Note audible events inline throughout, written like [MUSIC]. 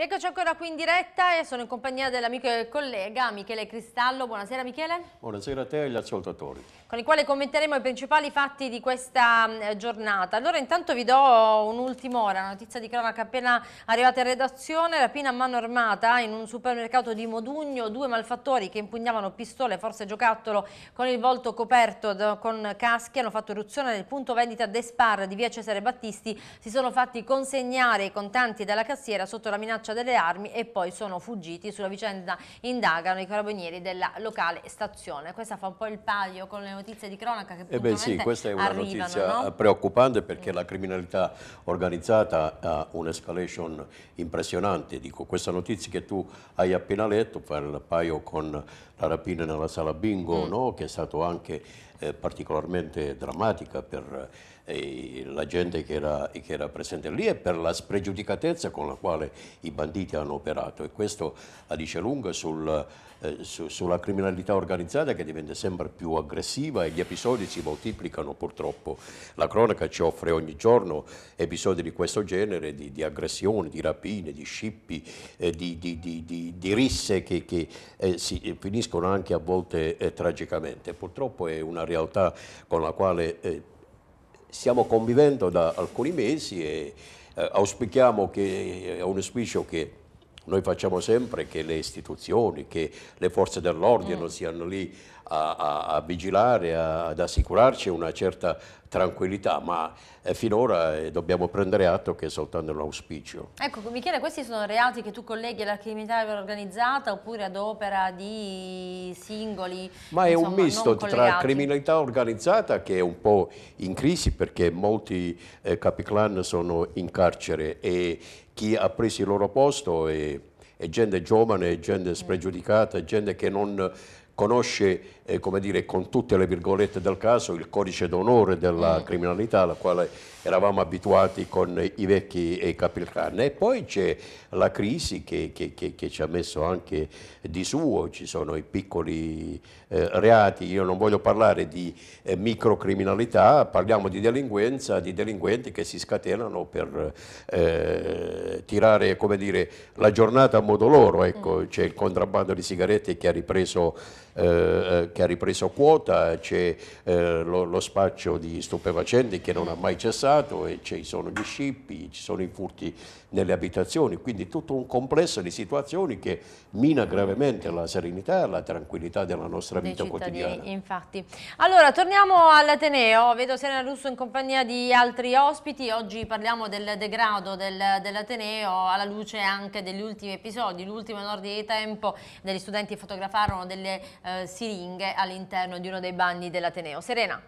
Rieccoci ancora qui in diretta e sono in compagnia dell'amico e collega Michele Cristallo. Buonasera Michele. Buonasera a te e agli ascoltatori. Con il quale commenteremo i principali fatti di questa giornata. Allora intanto vi do un'ultima ora, una notizia di cronaca appena arrivata in redazione. Rapina a mano armata in un supermercato di Modugno, due malfattori che impugnavano pistole, forse giocattolo, con il volto coperto con caschi, hanno fatto eruzione nel punto vendita Despar di via Cesare Battisti, si sono fatti consegnare i contanti dalla cassiera sotto la minaccia minaccia delle armi e poi sono fuggiti. Sulla vicenda indagano i carabinieri della locale stazione. Questa fa un po' il paio con le notizie di cronaca che eh beh sì, questa è una arrivano, notizia no? preoccupante perché mm. la criminalità organizzata ha un'escalation impressionante. Dico, questa notizia che tu hai appena letto fa il paio con la rapina nella sala bingo, mm. no? che è stato anche eh, particolarmente drammatica per eh, la gente che era, che era, presente lì e per la spregiudicatezza con la quale i banditi hanno operato e questo la dice lunga sul, eh, su, sulla criminalità organizzata che diventa sempre più aggressiva e gli episodi si moltiplicano purtroppo. La cronaca ci offre ogni giorno episodi di questo genere, di, di aggressioni, di rapine, di scippi, eh, di, di, di, risse che, che eh, si, finiscono anche a volte eh, tragicamente. Purtroppo è una realtà con la quale eh, stiamo convivendo da alcuni mesi e eh, auspichiamo che, è un auspicio che noi facciamo sempre che le istituzioni, che le forze dell'ordine mm. siano lì a, a, a vigilare, a, ad assicurarci una certa tranquillità, ma eh, finora eh, dobbiamo prendere atto che è soltanto un auspicio. Ecco, Michele, questi sono reati che tu colleghi alla criminalità organizzata oppure ad opera di singoli? Ma è insomma, un misto tra criminalità organizzata che è un po' in crisi perché molti eh, capiclan sono in carcere e chi ha preso il loro posto è, è gente giovane, è gente spregiudicata, è gente che non conosce, eh, come dire, con tutte le virgolette del caso, il codice d'onore della mm. criminalità alla quale eravamo abituati con i vecchi e i capilcarne. E poi c'è la crisi che, che, che, che, ci ha messo anche di suo, ci sono i piccoli eh, reati, io non voglio parlare di eh, microcriminalità, parliamo di delinquenza, di delinquenti che si scatenano per eh, tirare come dire, la giornata a modo loro, ecco, mm. c'è il contrabbando di sigarette che ha ripreso eh, eh, che ha ripreso quota, c'è eh, lo, lo, spaccio di stupefacenti che non ha mai cessato e ci sono gli scippi, ci sono i furti nelle abitazioni, quindi tutto un complesso di situazioni che mina gravemente la serenità e la tranquillità della nostra vita quotidiana. Infatti. Allora, torniamo all'Ateneo, vedo Serena Russo in compagnia di altri ospiti, oggi parliamo del degrado del, dell'Ateneo alla luce anche degli ultimi episodi, l'ultimo in ordine di tempo degli studenti fotografarono delle eh, siringhe all'interno di uno dei bagni dell'Ateneo. Serena.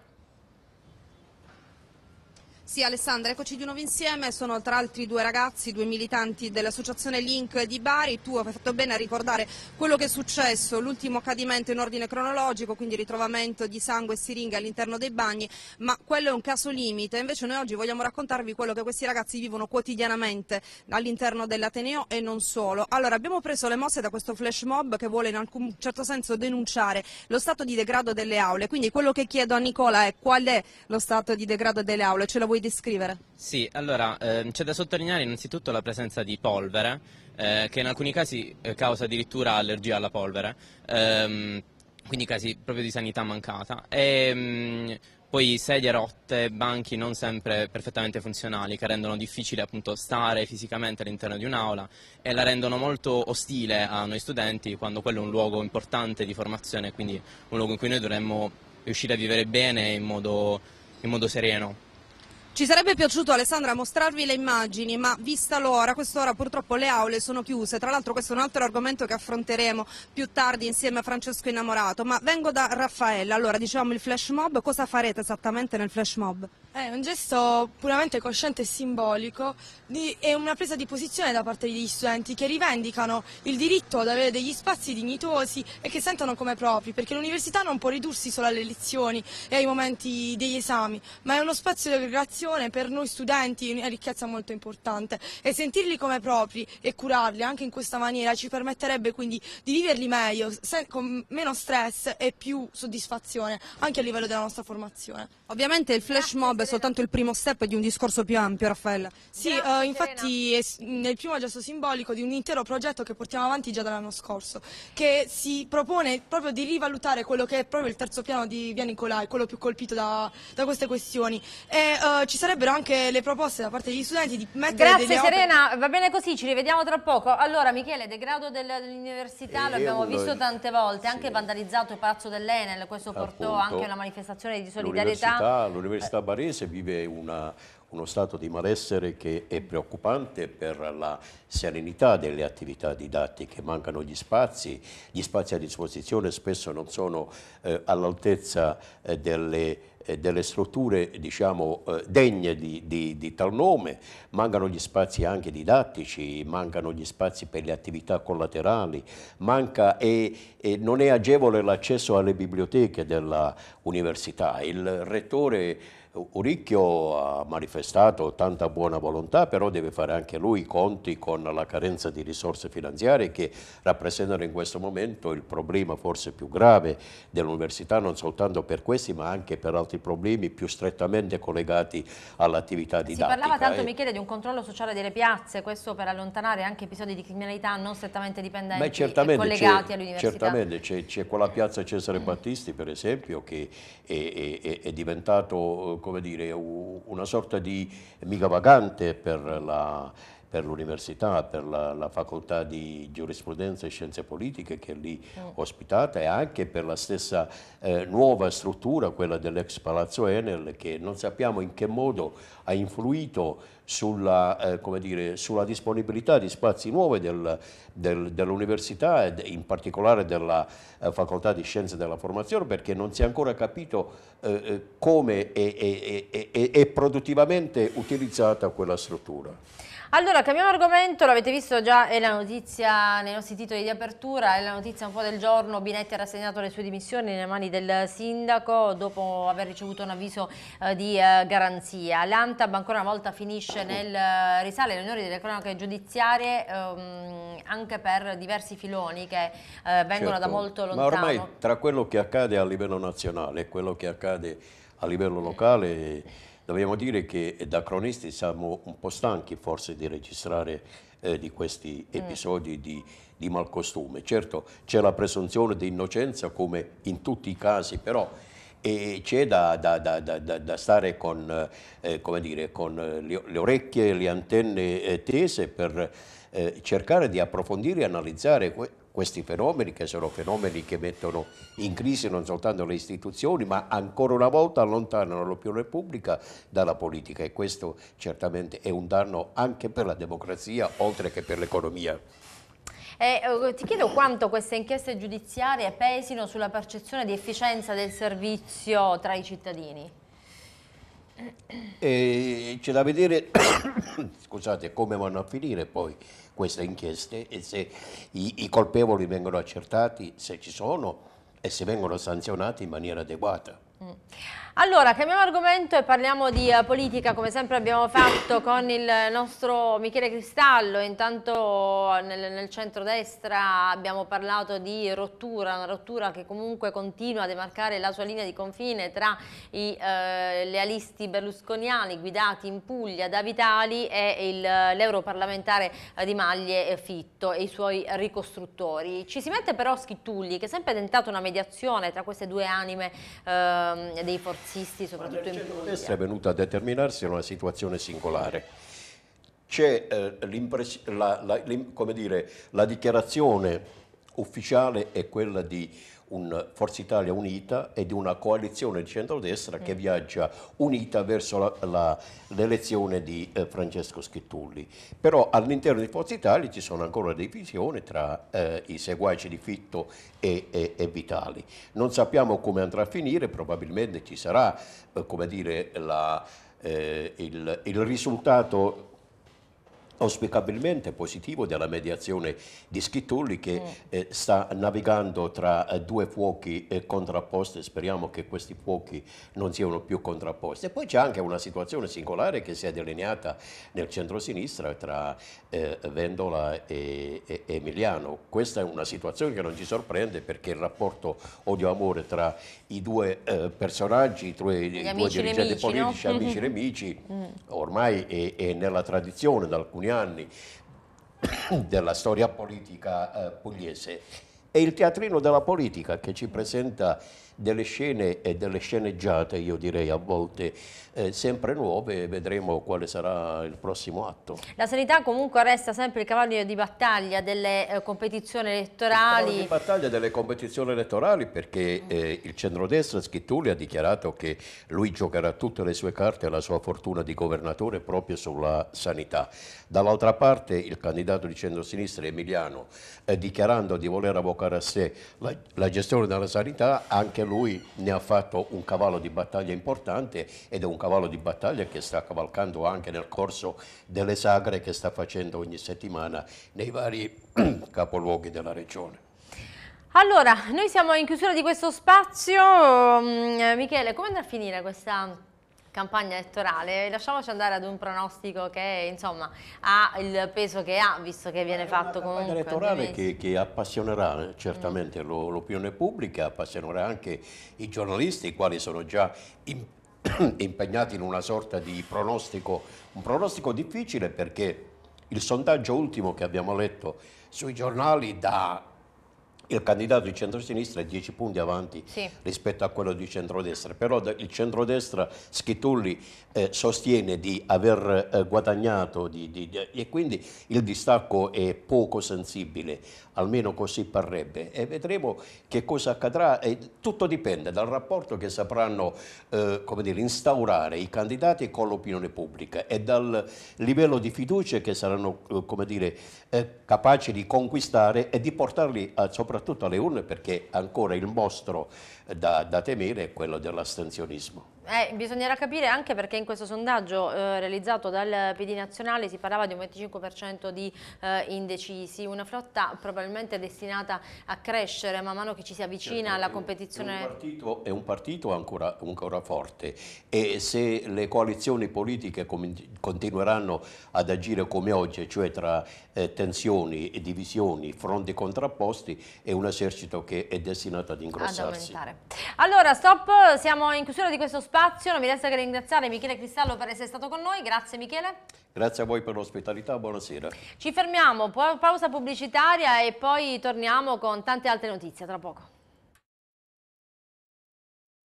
Sì Alessandra, eccoci di nuovo insieme, sono tra l'altro due ragazzi, due militanti dell'associazione Link di Bari, tu hai fatto bene a ricordare quello che è successo, l'ultimo accadimento in ordine cronologico, quindi ritrovamento di sangue e siringhe all'interno dei bagni, ma quello è un caso limite, invece noi oggi vogliamo raccontarvi quello che questi ragazzi vivono quotidianamente all'interno dell'Ateneo e non solo. Allora abbiamo preso le mosse da questo flash mob che vuole in alcun certo senso denunciare lo stato di degrado delle aule, quindi quello che chiedo a Nicola è qual è lo stato di degrado delle aule, ce la vuoi descrivere? Sì, allora ehm, c'è da sottolineare innanzitutto la presenza di polvere, eh, che in alcuni casi eh, causa addirittura allergia alla polvere, ehm, quindi casi proprio di sanità mancata. E, ehm, poi sedie rotte, banchi non sempre perfettamente funzionali che rendono difficile appunto stare fisicamente all'interno di un'aula e la rendono molto ostile a noi studenti quando quello è un luogo importante di formazione, quindi un luogo in cui noi dovremmo riuscire a vivere bene in modo, in modo sereno. Ci sarebbe piaciuto Alessandra mostrarvi le immagini, ma vista l'ora, quest'ora purtroppo le aule sono chiuse. Tra l'altro questo è un altro argomento che affronteremo più tardi insieme a Francesco Innamorato. Ma vengo da Raffaella, allora diciamo il flash mob, cosa farete esattamente nel flash mob? È un gesto puramente cosciente e simbolico, di, è una presa di posizione da parte degli studenti che rivendicano il diritto ad avere degli spazi dignitosi e che sentono come propri, perché l'università non può ridursi solo alle lezioni e ai momenti degli esami, ma è uno spazio dove grazie formazione per noi studenti una ricchezza molto importante e sentirli come propri e curarli anche in questa maniera ci permetterebbe quindi di viverli meglio, con meno stress e più soddisfazione anche a livello della nostra formazione. Ovviamente il flash mob è soltanto il primo step di un discorso più ampio, Raffaella. Sì, uh, infatti è nel primo gesto simbolico di un intero progetto che portiamo avanti già dall'anno scorso, che si propone proprio di rivalutare quello che è proprio il terzo piano di Via Nicolai, quello più colpito da, da queste questioni. E uh, ci sarebbero anche le proposte da parte degli studenti di mettere Grazie delle Serena, opere... va bene così, ci rivediamo tra poco. Allora Michele, degrado dell'università, lo abbiamo visto tante volte, sì. anche vandalizzato il palazzo dell'Enel, questo portò Appunto, anche una manifestazione di solidarietà. L'università Barese vive una, uno stato di malessere che è preoccupante per la serenità delle attività didattiche, mancano gli spazi, gli spazi a disposizione spesso non sono eh, all'altezza eh, delle, eh, delle, strutture diciamo, eh, degne di, di, di, tal nome, mancano gli spazi anche didattici, mancano gli spazi per le attività collaterali, manca e, e non è agevole l'accesso alle biblioteche dell'università. Il rettore Uricchio ha manifestato tanta buona volontà, però deve fare anche lui i conti con la carenza di risorse finanziarie che rappresentano in questo momento il problema forse più grave dell'università, non soltanto per questi ma anche per altri problemi più strettamente collegati all'attività didattica. Si parlava tanto, eh. Michele, di un controllo sociale delle piazze, questo per allontanare anche episodi di criminalità non strettamente dipendenti e collegati all'università. Certamente, c'è quella piazza Cesare Battisti, per esempio, che è, è, è diventato come dire, una sorta di mica vagante per la per l'università, per la, la, facoltà di giurisprudenza e scienze politiche che è lì mm. ospitata e anche per la stessa eh, nuova struttura, quella dell'ex Palazzo Enel, che non sappiamo in che modo ha influito sulla, eh, dire, sulla disponibilità di spazi nuovi del, del, dell'università e in particolare della eh, facoltà di scienze della formazione perché non si è ancora capito eh, eh come è, è, è, è produttivamente utilizzata quella struttura. Allora, cambiamo argomento, l'avete visto già, è la notizia nei nostri titoli di apertura, è la notizia un po' del giorno, Binetti ha rassegnato le sue dimissioni nelle mani del sindaco dopo aver ricevuto un avviso eh, di eh, garanzia. L'Antab ancora una volta finisce nel eh, risale le onori delle cronache giudiziarie ehm, anche per diversi filoni che eh, vengono certo, da molto lontano. Ma ormai tra quello che accade a livello nazionale e quello che accade a livello locale Dobbiamo dire che da cronisti siamo un po' stanchi forse di registrare eh, di questi mm. episodi mm. di, di, malcostume. Certo c'è la presunzione di innocenza come in tutti i casi, però c'è da, da, da, da, stare con, eh, dire, con le, le, orecchie e le antenne eh, tese per eh, cercare di approfondire e analizzare questi fenomeni, che sono fenomeni che mettono in crisi non soltanto le istituzioni, ma ancora una volta allontanano l'opinione pubblica dalla politica e questo certamente è un danno anche per la democrazia, oltre che per l'economia. Eh, ti chiedo quanto queste inchieste giudiziarie pesino sulla percezione di efficienza del servizio tra i cittadini. c'è da vedere [COUGHS] scusate, come vanno a finire poi queste inchieste e se i, i colpevoli vengono accertati, se ci sono, e se vengono sanzionati in maniera adeguata. Mm. Allora, cambiamo argomento e parliamo di uh, politica, come sempre abbiamo fatto [COUGHS] con il nostro Michele Cristallo. Intanto nel, nel centrodestra abbiamo parlato di rottura, una rottura che comunque continua a demarcare la sua linea di confine tra i uh, lealisti berlusconiani guidati in Puglia da Vitali e l'europarlamentare di Maglie Fitto e i suoi ricostruttori. Ci si mette però Schittulli, che è sempre tentato una mediazione tra queste due anime uh, dei forzi razzisti, soprattutto in Puglia. è venuta a determinarsi una situazione singolare. C'è eh, la, la, la dichiarazione ufficiale è quella di un Forza Italia unita e di una coalizione di centrodestra mm. che viaggia unita verso l'elezione di eh, Francesco Schittulli. Però all'interno di Forza Italia ci sono ancora divisioni tra eh, i seguaci di Fitto e, e, e, Vitali. Non sappiamo come andrà a finire, probabilmente ci sarà eh, dire, la, eh, il, il risultato auspicabilmente positivo della mediazione di Schittulli che mm. eh, sta navigando tra eh, due fuochi eh, contrapposti, speriamo che questi fuochi non siano più contrapposti. E poi c'è anche una situazione singolare che si è delineata nel centro-sinistra tra eh, Vendola e, e, Emiliano. Questa è una situazione che non ci sorprende perché il rapporto odio-amore tra i due eh, personaggi, i due, i due dirigenti nemici, politici, no? amici e [LAUGHS] nemici, mm. ormai è, è nella tradizione da alcuni anni [COUGHS] della storia politica eh, pugliese. È il teatrino della politica che ci presenta delle scene e delle sceneggiate, io direi a volte eh, sempre nuove, vedremo quale sarà il prossimo atto. La sanità comunque resta sempre il cavallo di battaglia delle eh, competizioni elettorali. Il cavallo di battaglia delle competizioni elettorali perché eh, il centrodestra Schittulli ha dichiarato che lui giocherà tutte le sue carte e la sua fortuna di governatore proprio sulla sanità. Dall'altra parte il candidato di centrosinistra Emiliano, eh, dichiarando di voler avvocare a sé la, la gestione della sanità, anche lui ne ha fatto un cavallo di battaglia importante ed è un cavallo di battaglia che sta cavalcando anche nel corso delle sagre che sta facendo ogni settimana nei vari [CLEARS THROAT] capoluoghi della regione. Allora, noi siamo in chiusura di questo spazio. Mm, Michele, come andrà a finire questa campagna elettorale? Lasciamoci andare ad un pronostico che insomma ha il peso che ha, visto che viene fatto comunque. Una campagna elettorale che, che, appassionerà eh, certamente mm. l'opinione pubblica, appassionerà anche i giornalisti, i quali sono già in, [CLEARS THROAT] impegnati in una sorta di pronostico, un pronostico difficile perché il sondaggio ultimo che abbiamo letto sui giornali dà il candidato di centrosinistra è 10 punti avanti sì. rispetto a quello di centrodestra, però il centrodestra Schitulli eh, sostiene di aver eh, guadagnato di, di, di, e quindi il distacco è poco sensibile, almeno così parrebbe e vedremo che cosa accadrà e tutto dipende dal rapporto che sapranno eh, dire, instaurare i candidati con l'opinione pubblica e dal livello di fiducia che saranno eh, dire, eh, capaci di conquistare e di portarli a, soprattutto alle urne perché ancora il mostro da, da temere è quello dell'astensionismo. Eh, bisognerà capire anche perché in questo sondaggio eh, realizzato dal PD nazionale si parlava di un 25% di eh, indecisi, una flotta probabilmente destinata a crescere man mano che ci si avvicina certo, alla competizione. È un partito, è un partito ancora, ancora, forte e se le coalizioni politiche continueranno ad agire come oggi, cioè tra eh, tensioni e divisioni, fronti contrapposti, è un esercito che è destinato ad ingrossarsi. Ad allora, stop, siamo in chiusura di questo spazio spazio, non mi resta che ringraziare Michele Cristallo per essere stato con noi, grazie Michele. Grazie a voi per l'ospitalità, buonasera. Ci fermiamo, pausa pubblicitaria e poi torniamo con tante altre notizie tra poco.